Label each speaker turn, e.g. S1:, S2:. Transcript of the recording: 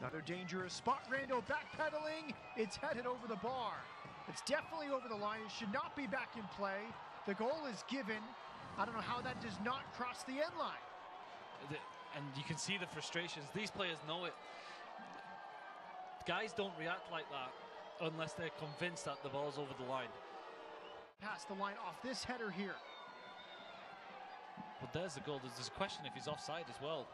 S1: Another dangerous spot. Rando backpedaling. It's headed over the bar. It's definitely over the line. It should not be back in play. The goal is given. I don't know how that does not cross the end line.
S2: And you can see the frustrations. These players know it. Guys don't react like that unless they're convinced that the ball's over the line.
S1: Past the line off this header here.
S2: But there's the goal. There's a question if he's offside as well.